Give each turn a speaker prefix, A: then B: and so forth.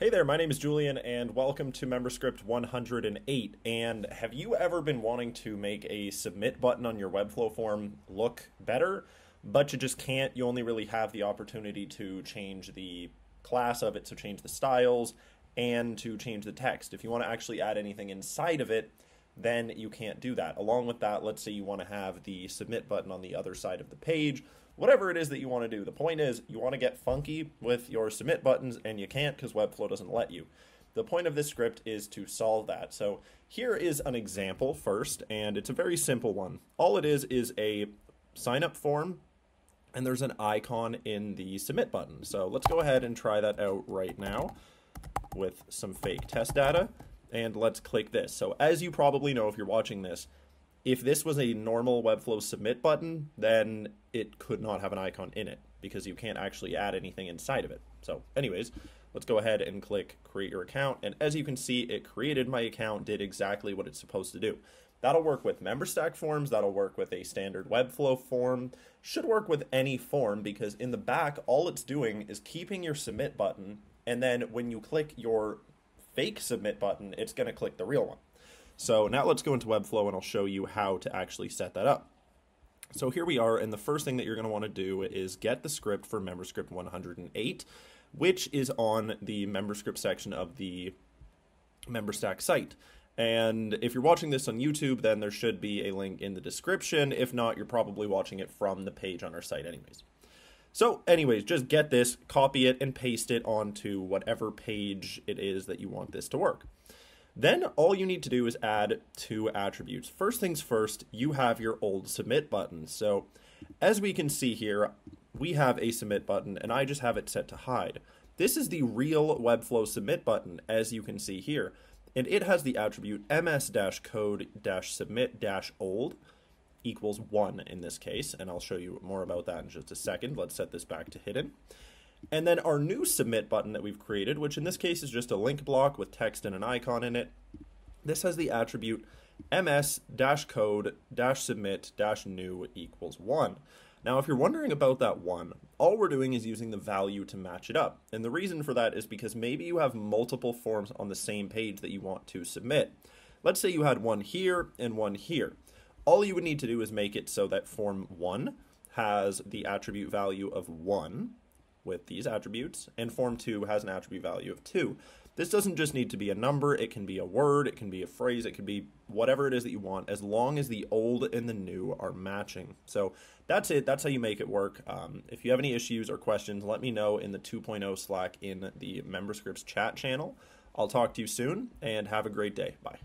A: Hey there, my name is Julian, and welcome to MemberScript 108. And have you ever been wanting to make a submit button on your Webflow form look better, but you just can't? You only really have the opportunity to change the class of it, so change the styles, and to change the text. If you want to actually add anything inside of it, then you can't do that. Along with that, let's say you want to have the submit button on the other side of the page whatever it is that you want to do. The point is, you want to get funky with your submit buttons, and you can't because Webflow doesn't let you. The point of this script is to solve that. So here is an example first, and it's a very simple one. All it is is a sign up form, and there's an icon in the submit button. So let's go ahead and try that out right now with some fake test data, and let's click this. So as you probably know if you're watching this, if this was a normal Webflow submit button, then it could not have an icon in it because you can't actually add anything inside of it. So anyways, let's go ahead and click create your account. And as you can see, it created my account, did exactly what it's supposed to do. That'll work with MemberStack forms, that'll work with a standard Webflow form, should work with any form because in the back, all it's doing is keeping your submit button. And then when you click your fake submit button, it's going to click the real one. So now let's go into Webflow and I'll show you how to actually set that up. So here we are, and the first thing that you're going to want to do is get the script for MemberScript 108, which is on the MemberScript section of the MemberStack site. And if you're watching this on YouTube, then there should be a link in the description. If not, you're probably watching it from the page on our site anyways. So anyways, just get this, copy it, and paste it onto whatever page it is that you want this to work. Then all you need to do is add two attributes. First things first, you have your old submit button. So as we can see here, we have a submit button and I just have it set to hide. This is the real Webflow submit button as you can see here. And it has the attribute ms-code-submit-old equals 1 in this case. And I'll show you more about that in just a second. Let's set this back to hidden. And then our new submit button that we've created, which in this case is just a link block with text and an icon in it. This has the attribute ms-code-submit-new equals 1. Now, if you're wondering about that 1, all we're doing is using the value to match it up. And the reason for that is because maybe you have multiple forms on the same page that you want to submit. Let's say you had one here and one here. All you would need to do is make it so that form 1 has the attribute value of 1, with these attributes, and form 2 has an attribute value of 2. This doesn't just need to be a number, it can be a word, it can be a phrase, it can be whatever it is that you want, as long as the old and the new are matching. So that's it, that's how you make it work. Um, if you have any issues or questions, let me know in the 2.0 Slack in the MemberScripts chat channel. I'll talk to you soon, and have a great day. Bye.